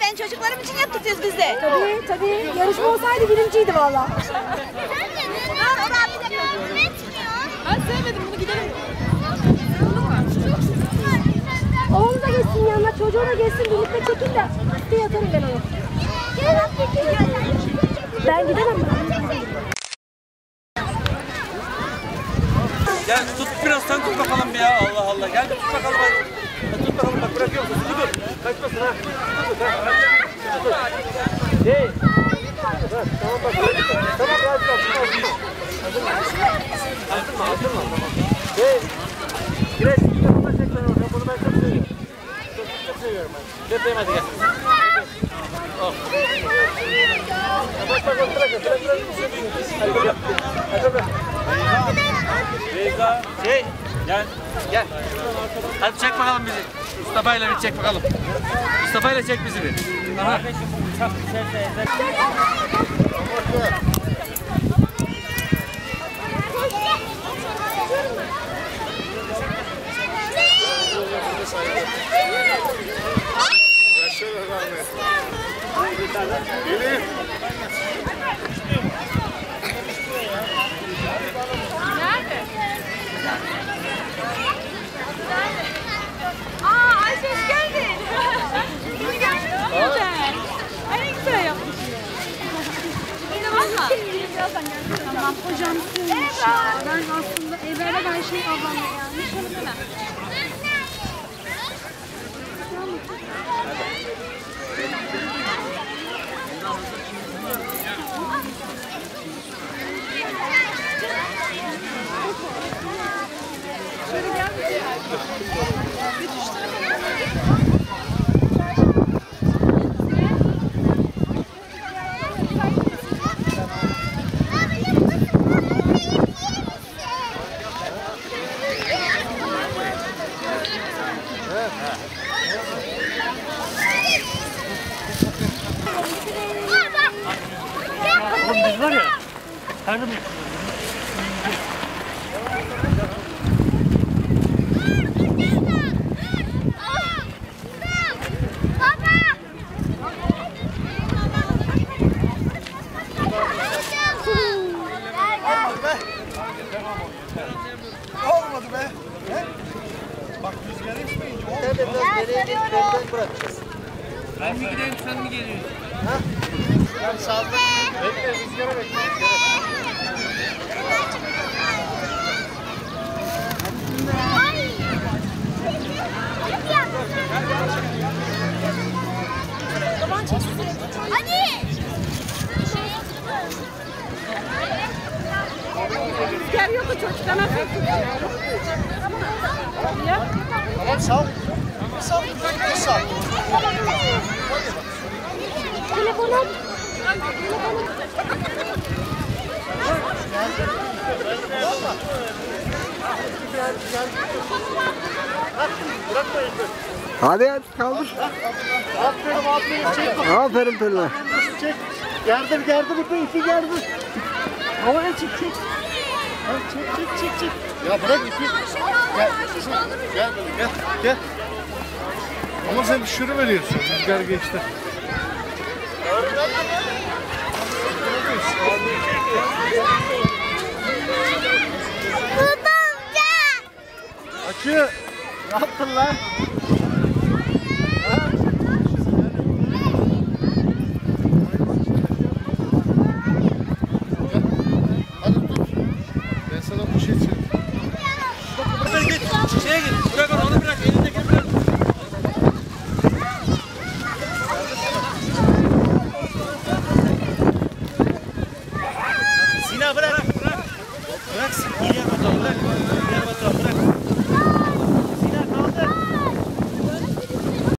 Ben çocuklarım için yaptırıyoruz biz de. Tabii tabii. Yarışma olsaydı birinciydi valla. Ben sevmedim bunu gidelim. Oğlu da geçsin yanına, çocuğu da geçsin. Birlikte çekin de diye atarım ben onu. Ben gidemem. Gel tut biraz sen tut bakalım bir ya Allah Allah. Gel tut bakalım Tut bakalım bak bırakıyor musun? Dur dur. Kaçmasın ha. Hey. Tamam bak. Tamam rahat bak. Hazır mı? Hey. Güneş bir de bundan çek sen oradan. Bunu ben çok seviyorum. Çok, seviyorum ben. Defeyim hadi gel. Ya Bak bak bak. Bırak bırak. Hadi bırak. Hadi bırak. Beyza, şey, gel, gel. Hadi çek bakalım bizi. Mustafa ile bir çek bakalım. Mustafa ile çek bizi bir. Aha. Aa Ayşe hoş geldin. Ay ne güzel. Yine valla. Tamam hocam ya. Ben aslında evvela ben şey ablamla gelmiş. Var Bak rüzgar esmeyince olmuyor. Ben mi gideyim sen mi geliyorsun? Bekle rüzgara bekle. Rüzgar yoktu çocuklar nasıl Tamam sal. Sal. Bir sal. Telefonum. Hadi hadi kaldır. Aferin aferin çek. Aferin Pelin. Çek. Gerdir gerdir ipi ipi gerdir. Havaya çek çek. Ha, çek çek çek çek. Ya bırak ipi. Gel. Gel böyle gel. Gel. Ama sen düşürü veriyorsun. Rüzgar geçti. Akü. Ne yaptın lan? Hadi tut. Ben sana bir şey söyleyeyim. Hadi git, şeye git. Bırak onu, onu bırak. Elindekini bırak. Sina bırak. Bırak. Bırak. Bırak.